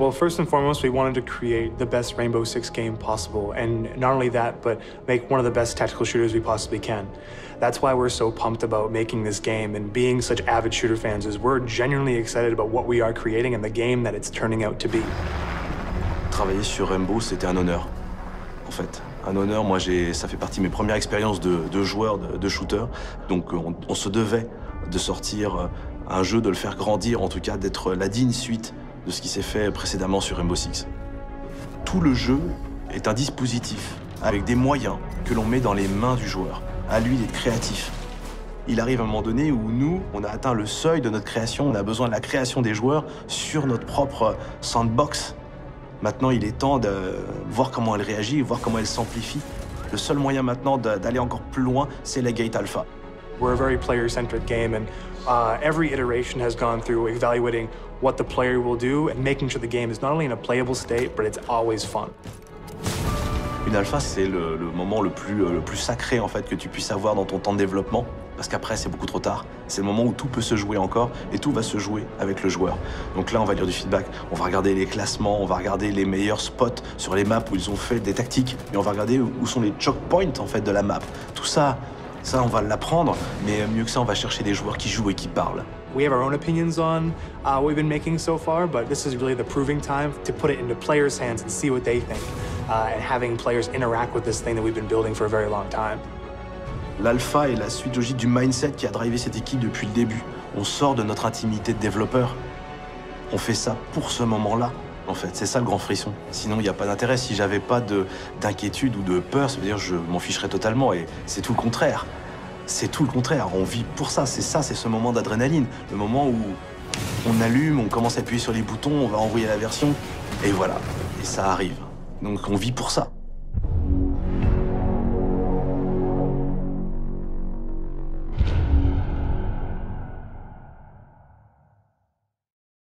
Well, first and foremost, we wanted to create the best Rainbow Six game possible, and not only that, but make one of the best tactical shooters we possibly can. That's why we're so pumped about making this game and being such avid shooter fans, is we're genuinely excited about what we are creating and the game that it's turning out to be. Travailler sur Rainbow, c'était un honneur, en fait. Un honneur, moi, ça fait partie de mes premières expériences de, de joueur, de, de, shooter. Donc, on, on se devait de sortir un jeu, de le faire grandir, en tout cas, d'être la digne suite de ce qui s'est fait précédemment sur Rainbow Six. Tout le jeu est un dispositif avec des moyens que l'on met dans les mains du joueur. À lui d'être créatif. Il arrive un moment donné où nous, on a atteint le seuil de notre création, on a besoin de la création des joueurs sur notre propre sandbox. Maintenant, il est temps de voir comment elle réagit, voir comment elle s'amplifie. Le seul moyen maintenant d'aller encore plus loin, c'est la Gate Alpha. We're a very player-centric game, and uh, every iteration has gone through evaluating what the player will do and making sure the game is not only in a playable state, but it's always fun. Une alpha, c'est le, moment le plus, le plus sacré en fait que tu puisses avoir dans ton temps de développement, parce qu'après c'est beaucoup trop tard. C'est le moment où tout peut se jouer encore et tout va se jouer avec le joueur. Donc là, on va lire du feedback, on va regarder les classements, on va regarder les meilleurs spots sur les maps où ils ont fait des tactiques, et on va regarder où sont les choke points en fait de la map. Tout ça, ça on va l'apprendre, mais mieux que ça, on va chercher des joueurs qui jouent et qui parlent. We have our own opinions on uh, what we've been making so far, but this is really the proving time to put it into players' hands and see what they think, uh, and having players interact with this thing that we've been building for a very long time. L'alpha est la suite logique du mindset qui a drivé cette équipe depuis le début. On sort de notre intimité de développeur. On fait ça pour ce moment-là, C'est ça le grand frisson. Sinon, il n'y a pas d'intérêt. Si j'avais pas d'inquiétude ou de peur, ça veut dire je m'en ficherais totalement. Et c'est tout le contraire. C'est tout le contraire. On vit pour ça. C'est ça, c'est ce moment d'adrénaline. Le moment où on allume, on commence à appuyer sur les boutons, on va envoyer la version, et voilà. Et ça arrive. Donc on vit pour ça.